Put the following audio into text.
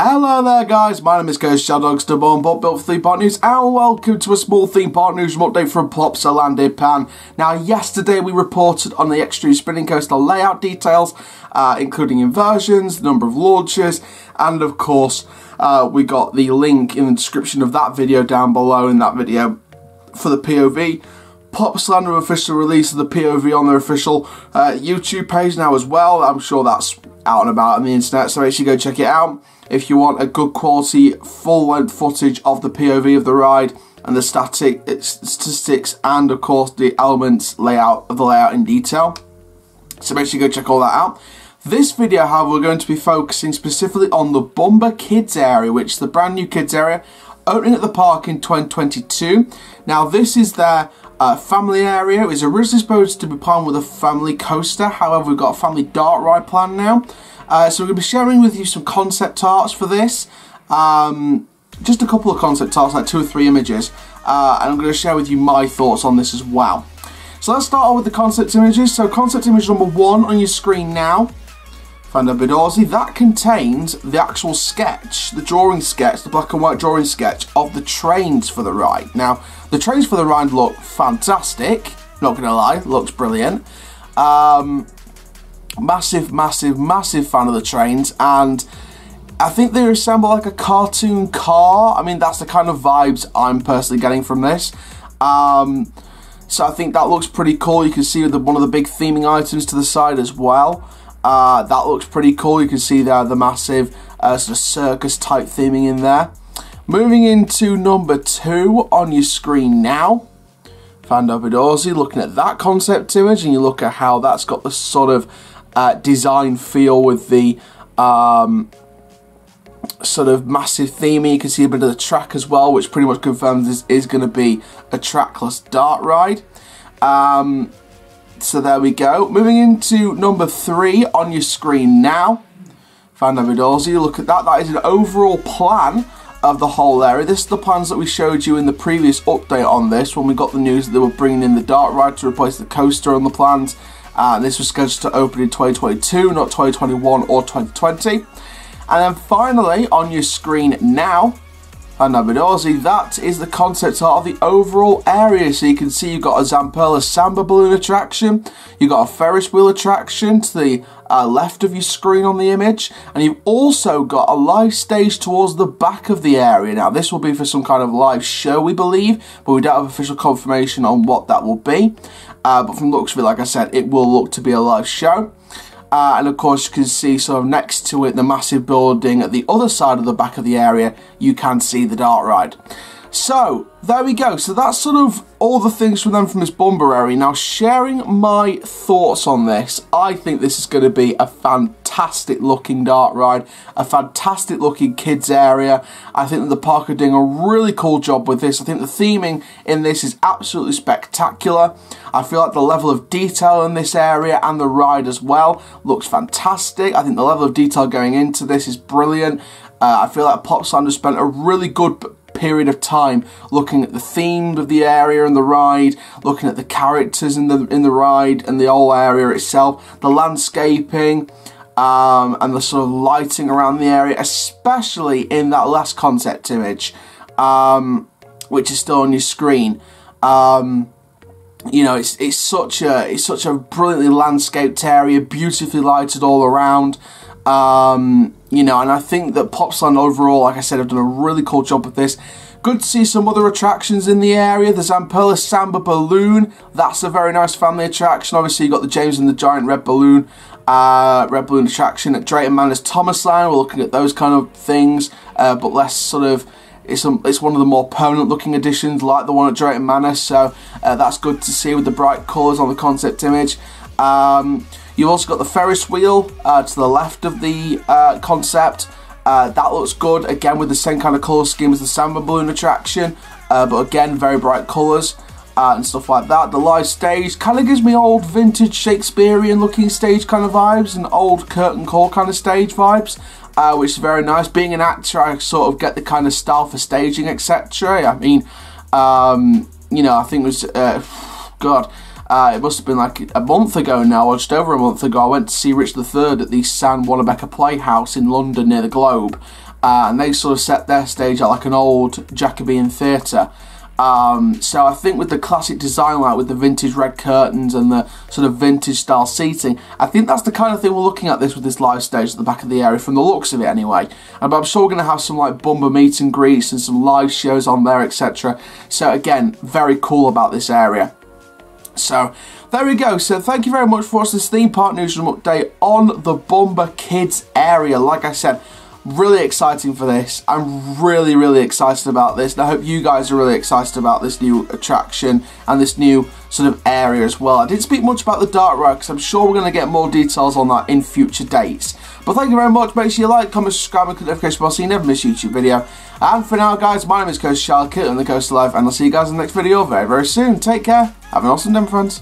Hello there guys, my name is Coach Shadow Stubborn, but built for Theme Park News and welcome to a small theme park news update from Plopsaland Pan. Now yesterday we reported on the Xtreme Spinning Coaster layout details, uh, including inversions, the number of launches, and of course uh, we got the link in the description of that video down below in that video for the POV. Plopsaland have official release of the POV on their official uh, YouTube page now as well. I'm sure that's out and about on the internet, so make sure you go check it out if you want a good quality full length footage of the POV of the ride and the static uh, statistics and of course the elements layout of the layout in detail. So make sure you go check all that out. This video, however, we're going to be focusing specifically on the Bumba Kids area, which is the brand new kids area opening at the park in 2022. Now, this is their uh, family area. It was originally supposed to be planned with a family coaster. However, we've got a family dark ride planned now. Uh, so we're going to be sharing with you some concept arts for this. Um, just a couple of concept arts, like two or three images. Uh, and I'm going to share with you my thoughts on this as well. So let's start off with the concept images. So concept image number one on your screen now. Find a Bidorzi. That contains the actual sketch, the drawing sketch, the black and white drawing sketch of the trains for the ride. Now, the trains for the ride look fantastic. Not to lie, looks brilliant. Um, massive, massive, massive fan of the trains, and I think they resemble like a cartoon car. I mean, that's the kind of vibes I'm personally getting from this. Um, so I think that looks pretty cool. You can see the, one of the big theming items to the side as well. Uh, that looks pretty cool. You can see there the massive uh, sort of circus type theming in there. Moving into number two on your screen now. Fando Pedorzi, looking at that concept image and you look at how that's got the sort of uh, design feel with the um, sort of massive theme. You can see a bit of the track as well, which pretty much confirms this is going to be a trackless dark ride. Um, so there we go. Moving into number three on your screen now. Fando Pedorzi, look at that. That is an overall plan of the whole area. This is the plans that we showed you in the previous update on this when we got the news that they were bringing in the dark ride to replace the coaster on the plans. Uh, this was scheduled to open in 2022, not 2021 or 2020. And then finally, on your screen now, and Abidorzi, that is the concept art of the overall area. So you can see you've got a Zamperla Samba balloon attraction, you've got a Ferris wheel attraction to the uh, left of your screen on the image, and you've also got a live stage towards the back of the area. Now this will be for some kind of live show, we believe, but we don't have official confirmation on what that will be. Uh, but from looks of it, like I said, it will look to be a live show. Uh, and of course you can see sort of next to it the massive building at the other side of the back of the area you can see the dark ride. So, there we go. So that's sort of all the things from them from this Bumba area. Now, sharing my thoughts on this, I think this is going to be a fantastic looking dark ride, a fantastic looking kids area. I think that the park are doing a really cool job with this. I think the theming in this is absolutely spectacular. I feel like the level of detail in this area and the ride as well looks fantastic. I think the level of detail going into this is brilliant. Uh, I feel like Plopsaland has spent a really good period of time looking at the theme of the area and the ride, looking at the characters in the in the ride and the whole area itself, the landscaping, um, and the sort of lighting around the area, especially in that last concept image, um, which is still on your screen. Um, you know, it's it's such a it's such a brilliantly landscaped area, beautifully lighted all around. Um, you know, and I think that Plopsaland overall, like I said, have done a really cool job with this. Good to see some other attractions in the area. The Zamperla Samba Balloon, that's a very nice family attraction. Obviously, you got the James and the Giant Red Balloon, uh, Red Balloon attraction at Drayton Manor's Thomas Land. We're looking at those kind of things, uh, but less sort of it's, a, it's one of the more permanent looking additions like the one at Drayton Manor so uh, that's good to see with the bright colours on the concept image um, You've also got the Ferris wheel uh, to the left of the uh, concept. Uh, that looks good, again with the same kind of colour scheme as the Samba Balloon attraction, uh, but again, very bright colours uh, and stuff like that. The live stage kind of gives me old vintage Shakespearean looking stage kind of vibes and old curtain call kind of stage vibes. Uh, which is very nice. Being an actor, I sort of get the kind of style for staging, etc. I mean, um, you know, I think it was, God, uh, it must have been like a month ago now, or just over a month ago. I went to see Rich III at the Sam Wanamaker Playhouse in London near the Globe. uh, and they sort of set their stage at like an old Jacobean theatre. Um, so I think with the classic design, like with the vintage red curtains and the sort of vintage style seating, I think that's the kind of thing we're looking at this with this live stage at the back of the area, from the looks of it anyway. And, but I'm sure we're going to have some like Bumba meet and greets and some live shows on there, etc. So again, very cool about this area. So there we go. So thank you very much for watching this theme park newsroom update on the Bumba Kids area. Like I said, really exciting for this. I'm really, really excited about this. And I hope you guys are really excited about this new attraction and this new sort of area as well. I didn't speak much about the dark ride because I'm sure we're going to get more details on that in future dates. But thank you very much. Make sure you like, comment, subscribe, and click the notification bell so you never miss a YouTube video. And for now, guys, my name is Coast Charlie Kit on the Coast Life, and I'll see you guys in the next video very, very soon. Take care. Have an awesome day, friends.